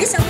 一